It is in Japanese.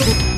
you